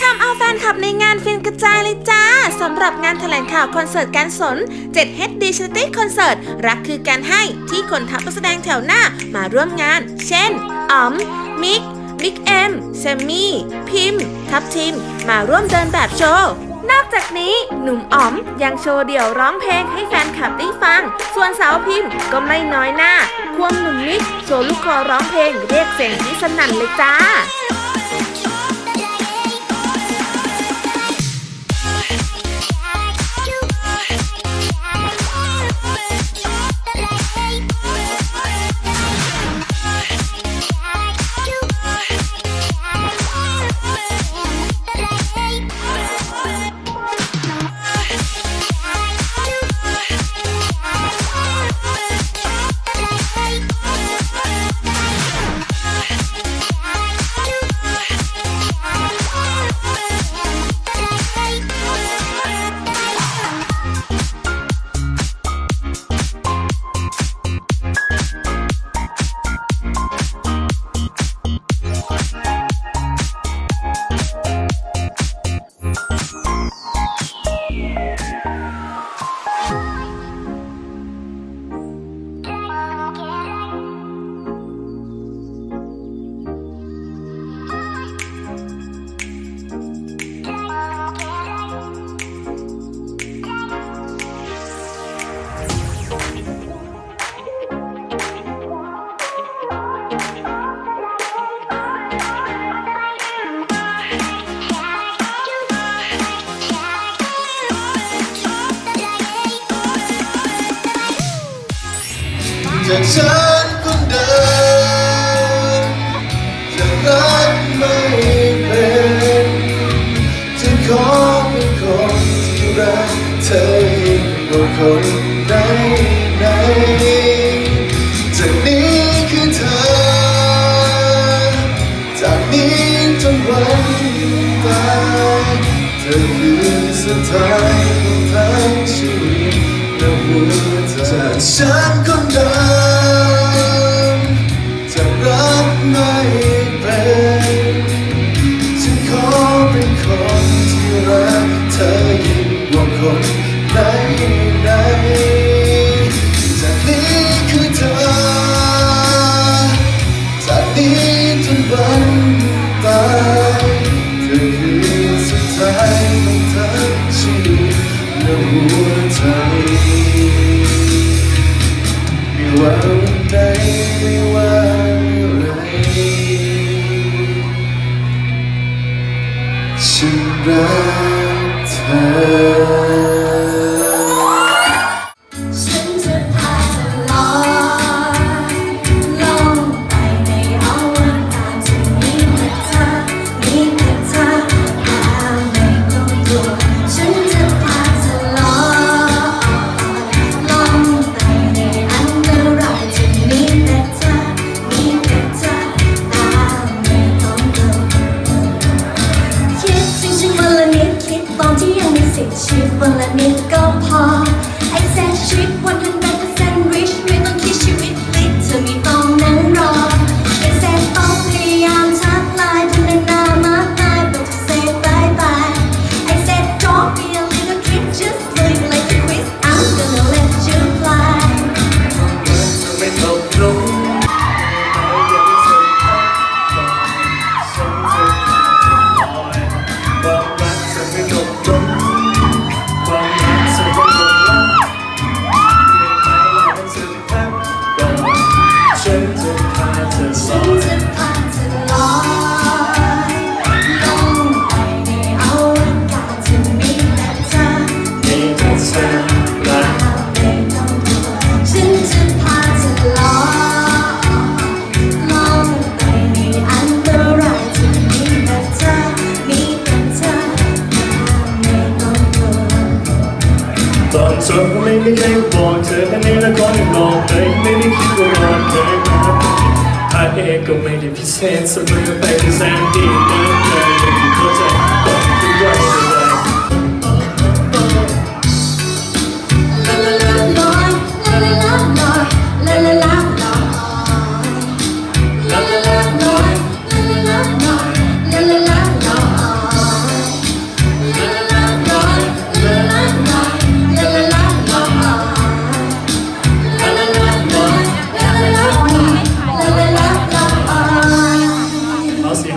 ทำเอาแฟนคลับในงานฟินกระจายเลยจ้าสำหรับงานแถลงข่าวคอนเสิร์ตการสน7 HD City Concert รักคือการให้ที่ขนทัพแสดงแถวหน้ามาร่วมงาน เช่นอ๋อม มิกค์ บิ๊กเอ็มแซมมี่ พิม ทับทิม มาร่วมเดินแบบโชว์ นอกจากนี้หนุ่มอ๋อมยังโชว์เดี่ยวร้องเพลงให้แฟนคลับได้ฟัง ส่วนสาวพิมพ์ก็ไม่น้อยหน้า ควงหนุ่มมิกค์โชว์ลูกคอร้องเพลงเรียกเสียงกรี๊ดสนั่นเลยจ้า จากฉันคนเดิมจะรักไม่เป็นจะขอเป็นคนที่รักเธอยิ่งกว่าคนไหนไหนจากนี้คือเธอ จากนี้จนวันตายเธอคือสุดท้ายของทั้งชีวิตและหัวใจฉัน งกว่าคนไหนไหนจากนี้คือเธอจากนี้จนวันตายเธอคือสุดท้ายของทั้งชีวิตและหัวใจไม่ว่าวันใดไม่ว่าเมื่อไรฉันรักเธอ ยังมีสิท ตอนจบไม่มีใครบอกเธอแค่ในละครยังบอก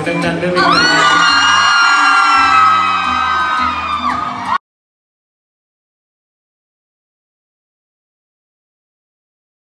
Magandang gabi.